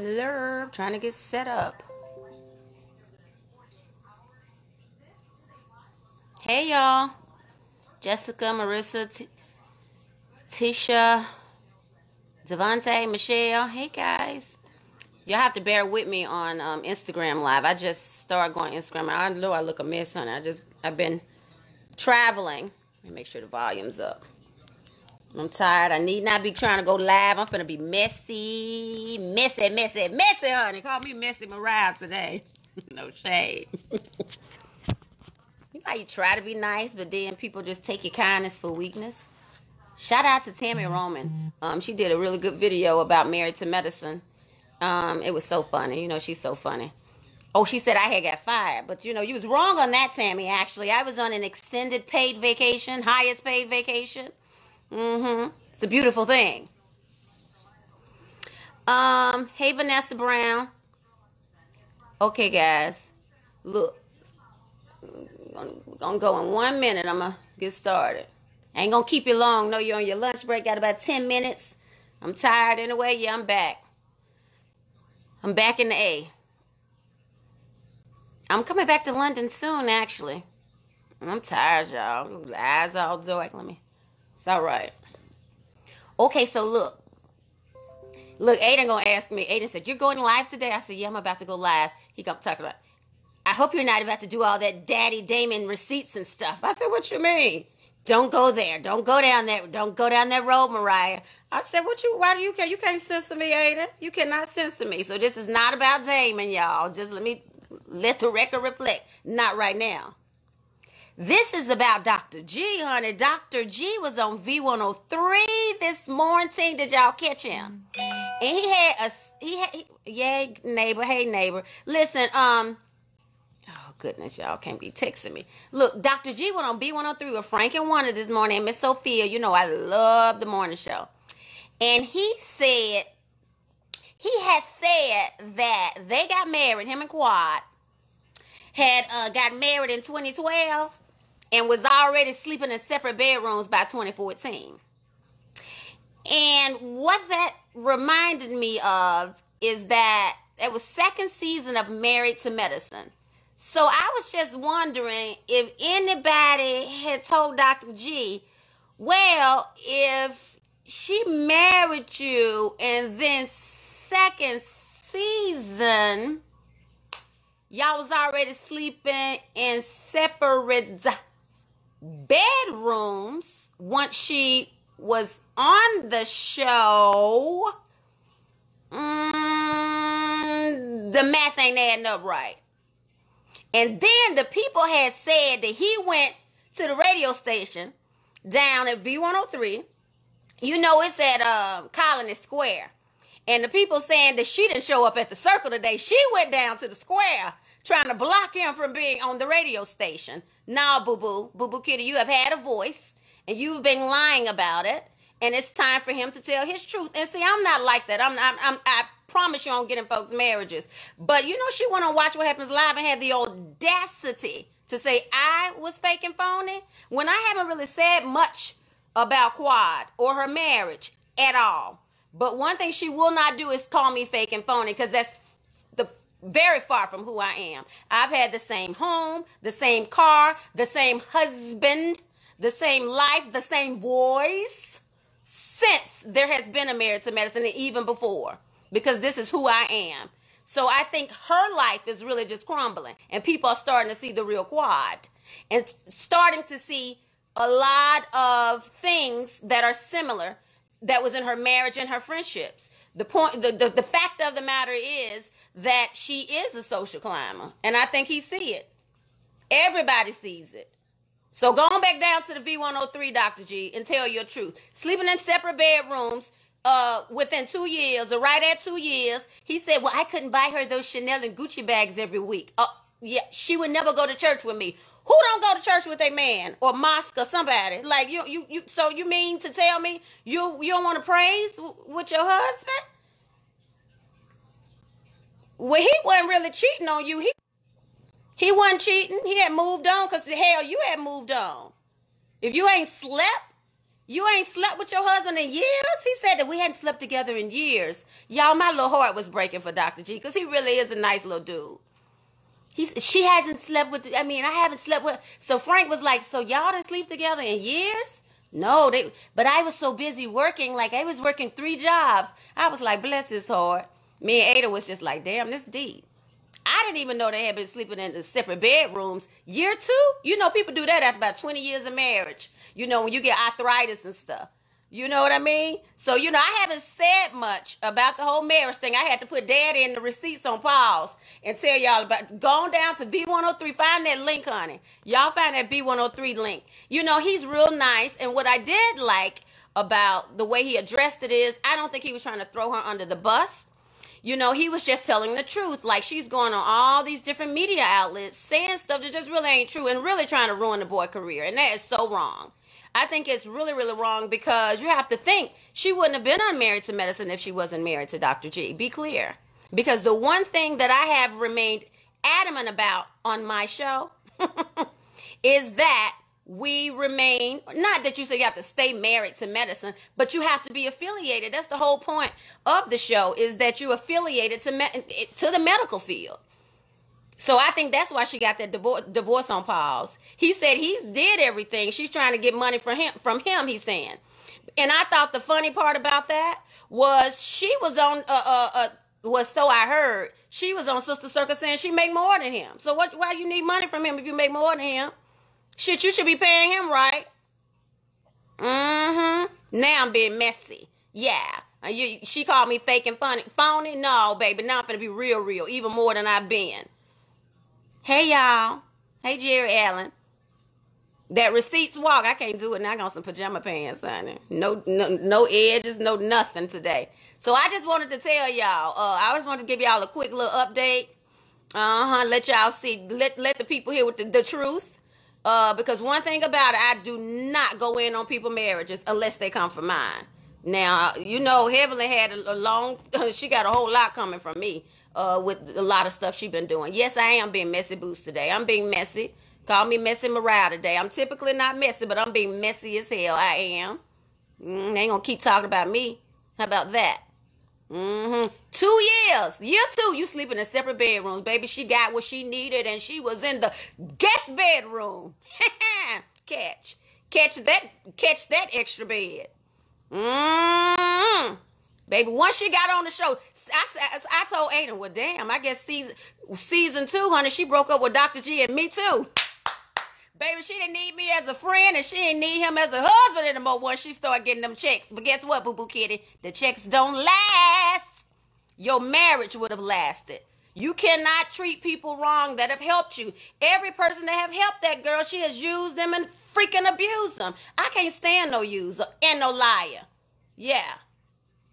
Hello, trying to get set up. Hey y'all, Jessica, Marissa, T- Tisha, Devontae, Michelle. Hey guys, y'all have to bear with me on um, Instagram Live. I just started going Instagram. I know I look a mess, honey. I just I've been traveling. Let me make sure the volume's up. I'm tired. I need not be trying to go live. I'm gonna be messy, messy, messy, messy, honey. Call me Messy Mariah today. no shade. you know how you try to be nice, but then people just take your kindness for weakness. Shout out to Tami Roman. Um, she did a really good video about Married to Medicine. Um, it was so funny. You know, she's so funny. Oh, she said I had got fired, but you know, you was wrong on that, Tammy. Actually, I was on an extended paid vacation, highest paid vacation. Mm-hmm. It's a beautiful thing. Um, hey Vanessa Brown. Okay, guys. Look, I'm gonna go in one minute. I'm gonna get started. Ain't gonna keep you long. No, you're on your lunch break. Got about ten minutes. I'm tired anyway. Yeah, I'm back. I'm back in the A. I'm coming back to London soon, actually. I'm tired, y'all. Eyes all dark. Let me. It's all right. Okay, so look. Look, Aiden gonna ask me. Aiden said, "You're going live today." I said, "Yeah, I'm about to go live." He gonna talk about. I hope you're not about to do all that Daddy Damon receipts and stuff. I said, "What you mean?" Don't go there. Don't go down that. Don't go down that road, Mariah. I said, "What you? Why do you care? You can't censor me, Aiden. You cannot censor me. So this is not about Damon, y'all. Just let me let the record reflect. Not right now. This is about Dr. G, honey. Dr. G was on V103 this morning. Did y'all catch him? And he had a he had yay neighbor, hey neighbor. Listen, um Oh goodness, y'all can't be texting me. Look, Dr. G went on V103 with Frank and Wanda this morning Miss Sophia. You know I love the morning show. And he said he had said that they got married, him and Quad had uh, got married in 2012 and was already sleeping in separate bedrooms by 2014. And what that reminded me of is that it was second season of Married to Medicine. So I was just wondering if anybody had told Dr. G, well, if she married you and then second season, y'all was already sleeping in separate bedrooms once she was on the show, mm, the math ain't adding up right. And then the people had said that he went to the radio station down at V103. You know, it's at um, Colony Square. And the people saying that she didn't show up at the circle today. She went down to the square trying to block him from being on the radio station. Now, boo boo, boo boo kitty, you have had a voice and you've been lying about it. And it's time for him to tell his truth. And see, I'm not like that. I'm, I'm, I'm I promise you, I'm getting folks' marriages. But you know, she went on Watch What Happens Live and had the audacity to say I was fake and phony when I haven't really said much about Quad or her marriage at all. But one thing she will not do is call me fake and phony because that's very far from who I am. I've had the same home, the same car, the same husband, the same life, the same voice since there has been a marriage to medicine and even before because this is who I am. So I think her life is really just crumbling and people are starting to see the real quad and starting to see a lot of things that are similar that was in her marriage and her friendships. The point, the, the, the fact of the matter is that she is a social climber and I think he see it. Everybody sees it. So go on back down to the V103, Dr. G, and tell your truth. Sleeping in separate bedrooms uh, within two years, or right at two years, he said, Well, I couldn't buy her those Chanel and Gucci bags every week. Uh, yeah, she would never go to church with me. Who don't go to church with a man or mosque or somebody? Like you, you, you. So you mean to tell me you you don't want to praise with your husband? Well, he wasn't really cheating on you. He he wasn't cheating. He had moved on because hell, you had moved on. If you ain't slept You ain't slept with your husband in years? He said that we hadn't slept together in years. Y'all, my little heart was breaking for Dr. G because he really is a nice little dude. He's, she hasn't slept with, I mean, I haven't slept with. So Frank was like, so y'all didn't sleep together in years? No, they, but I was so busy working, like I was working three jobs. I was like, bless his heart. Me and Ada was just like, damn, this deep. I didn't even know they had been sleeping in the separate bedrooms. Year two, you know, people do that after about 20 years of marriage you know, when you get arthritis and stuff. You know what I mean? So, you know, I haven't said much about the whole marriage thing. I had to put daddy in the receipts on pause and tell y'all about going down to V103. Find that link, honey. Y'all find that V103 link. You know, he's real nice. And what I did like about the way he addressed it is I don't think he was trying to throw her under the bus. You know, he was just telling the truth. Like she's going on all these different media outlets saying stuff that just really ain't true and really trying to ruin the boy career. And that is so wrong. I think it's really, really wrong because you have to think she wouldn't have been unmarried to medicine if she wasn't married to Dr. G. Be clear. Because the one thing that I have remained adamant about on my show is that we remain not that you say you have to stay married to medicine but you have to be affiliated that's the whole point of the show is that you're affiliated to me- to the medical field so I think that's why she got that divorce, divorce on pause. He said he did everything. She's trying to get money from him. From him, he's saying. And I thought the funny part about that was she was on. Uh, uh, uh, was so I heard she was on Sister Circle saying she make more than him. So what? Why you need money from him if you make more than him? Shit, you should be paying him right. Mm-hmm. Now I'm being messy. Yeah. You, she called me fake and funny, phony. No, baby. Now I'm gonna be real, real, even more than I've been. Hey y'all. Hey Jerry Allen. That receipts walk, I can't do it now. I got some pajama pants, honey. No, no, no edges, no nothing today. So I just wanted to tell y'all. Uh, I just wanted to give y'all a quick little update. Uh huh. Let y'all see. Let let the people hear with the, the truth. Uh, because one thing about it, I do not go in on people marriages unless they come from mine. Now, you know, Heavenly had a, long. she got a whole lot coming from me uh, with a lot of stuff she's been doing. Yes, I am being messy boost today. I'm being messy. Call me messy Mariah today. I'm typically not messy, but I'm being messy as hell. I am. Mm, they ain't gonna keep talking about me. How about that? Mm-hmm. Two years. Year two, you sleep in a separate bedrooms. Baby, she got what she needed and she was in the guest bedroom. catch. Catch that catch that extra bed. Mm-hmm. Baby, once she got on the show, I, I told Aiden, well, damn, I guess season season two, honey, she broke up with Dr. G and me too. Baby, she didn't need me as a friend and she didn't need him as a husband anymore once she started getting them checks. But guess what, Boo Boo Kitty? The checks don't last. Your marriage would have lasted. You cannot treat people wrong that have helped you. Every person that have helped that girl, she has used them and freaking abused them. I can't stand no user and no liar. Yeah.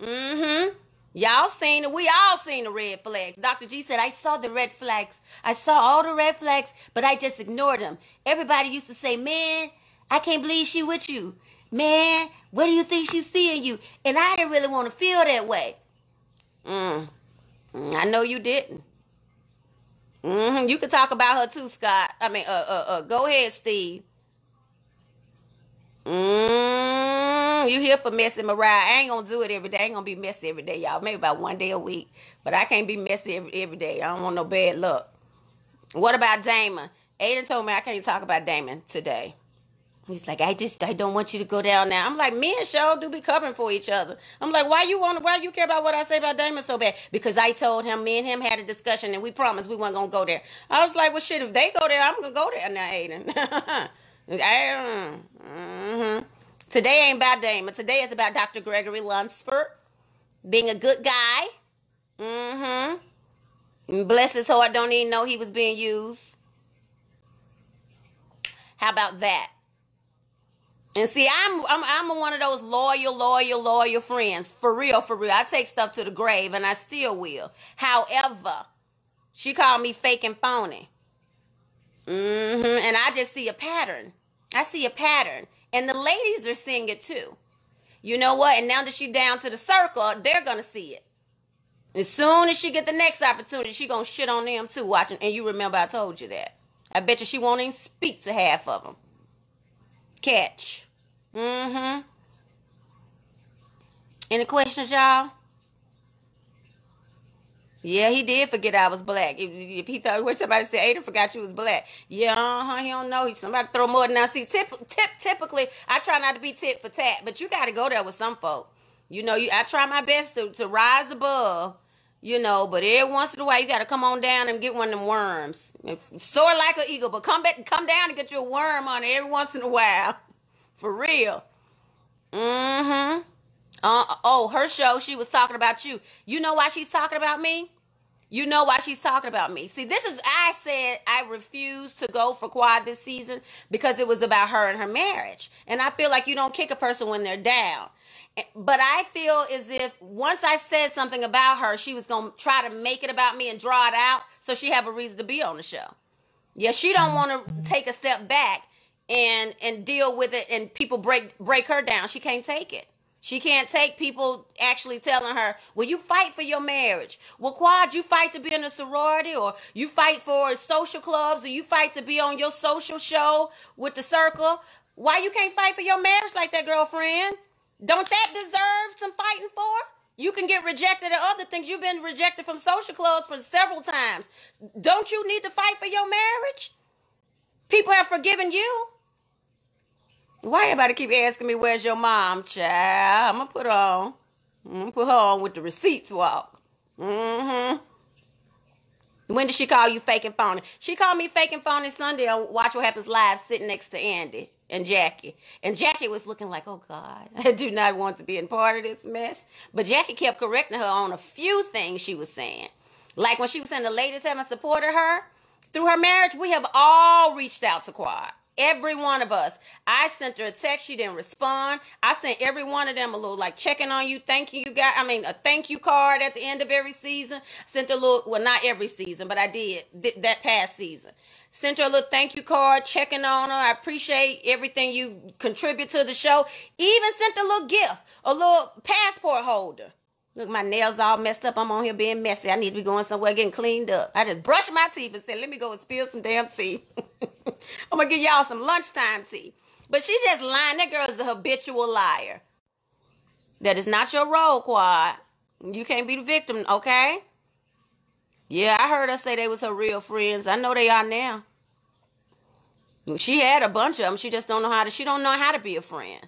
Mm-hmm. Y'all seen it. We all seen the red flags. Dr. G said, I saw the red flags. I saw all the red flags, but I just ignored them. Everybody used to say, man, I can't believe she with you. Man, what do you think she's seeing you? And I didn't really want to feel that way. Mm. mm I know you didn't. Mm-hmm. You could talk about her too, Scott. I mean, uh, uh, uh, go ahead, Steve. Mm, you here for messy Mariah. I ain't gonna do it every day. I ain't gonna be messy every day, y'all. Maybe about one day a week. But I can't be messy every, every day. I don't want no bad luck. What about Damon? Aiden told me I can't talk about Damon today. He's like, I just I don't want you to go down now. I'm like, me and Cheryl do be covering for each other. I'm like, why you want why you care about what I say about Damon so bad? Because I told him me and him had a discussion and we promised we weren't gonna go there. I was like, well shit, if they go there, I'm gonna go there now, Aiden. Mm-hmm. Today ain't about Damon. Today is about Dr. Gregory Lunceford being a good guy. Mm-hmm. Bless his heart, don't even know he was being used. How about that? And see, I'm I'm I'm one of those loyal, loyal, loyal friends. For real, for real. I take stuff to the grave and I still will. However, she called me fake and phony. Mm-hmm. And I just see a pattern. I see a pattern. And the ladies are seeing it too. You know what? And now that she's down to the circle, they're gonna see it. As soon as she get the next opportunity, she gonna shit on them too. Watching, and you remember I told you that. I bet you she won't even speak to half of them. Catch. Mm-hmm. Any questions, y'all? Yeah, he did forget I was black. If, if he thought what somebody said, Ada forgot you was black. Yeah, uh huh. He don't know. Somebody throw more than I see. Tip, tip, typically, I try not to be tit for tat, but you got to go there with some folk. You know, you I try my best to, to rise above. You know, but every once in a while you got to come on down and get one of them worms. Soar like an eagle, but come back, come down and get your worm on it every once in a while, for real. Mm-hmm. Uh, oh, her show, she was talking about you. You know why she's talking about me? You know why she's talking about me. See, this is, I said I refused to go for quad this season because it was about her and her marriage. And I feel like you don't kick a person when they're down. But I feel as if once I said something about her, she was going to try to make it about me and draw it out so she have a reason to be on the show. Yeah, she don't mm. want to take a step back and and deal with it and people break break her down. She can't take it. She can't take people actually telling her, well, you fight for your marriage. Well, Quad, you fight to be in a sorority or you fight for social clubs or you fight to be on your social show with the circle. Why you can't fight for your marriage like that, girlfriend? Don't that deserve some fighting for? You can get rejected at other things. You've been rejected from social clubs for several times. Don't you need to fight for your marriage? People have forgiven you. Why everybody keep asking me where's your mom, child? I'm gonna put her on. I'm gonna put her on with the receipts walk. Mm-hmm. When did she call you fake and phony? She called me fake and phony Sunday on Watch What Happens Live sitting next to Andy and Jackie. And Jackie was looking like, oh God, I do not want to be in part of this mess. But Jackie kept correcting her on a few things she was saying. Like when she was saying the ladies haven't supported her through her marriage, we have all reached out to Quad. Every one of us. I sent her a text. She didn't respond. I sent every one of them a little like checking on you, thanking you guys. I mean, a thank you card at the end of every season. Sent a little, well, not every season, but I did th- that past season. Sent her a little thank you card, checking on her. I appreciate everything you contribute to the show. Even sent a little gift, a little passport holder. Look, my nails all messed up. I'm on here being messy. I need to be going somewhere getting cleaned up. I just brushed my teeth and said, let me go and spill some damn tea. I'm going to give y'all some lunchtime tea. But she just lying. That girl is a habitual liar. That is not your role, Quad. You can't be the victim, okay? Yeah, I heard her say they was her real friends. I know they are now. She had a bunch of them. She just don't know how to. She don't know how to be a friend.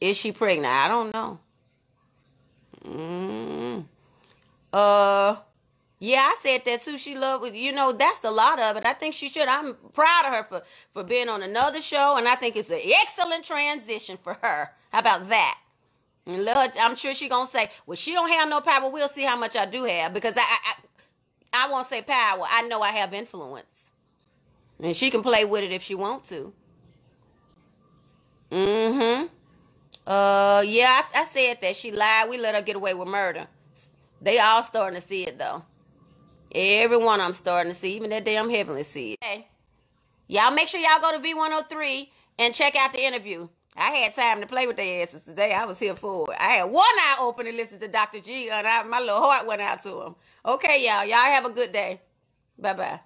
Is she pregnant? I don't know. Mm. Uh, yeah, I said that too. She loved, you know, that's a lot of it. I think she should. I'm proud of her for for being on another show, and I think it's an excellent transition for her. How about that? I'm sure she gonna say, well, she don't have no power. We'll see how much I do have because I, I, I won't say power. I know I have influence, and she can play with it if she want to. Mm-hmm. Uh, yeah, I, I said that she lied. We let her get away with murder. They all starting to see it though. Every one them starting to see, even that damn heavenly see it. Hey, y'all make sure y'all go to V103 and check out the interview. I had time to play with their asses today. I was here for it. I had one eye open and listened to Dr. G, and I, my little heart went out to him. Okay, y'all. Y'all have a good day. Bye bye.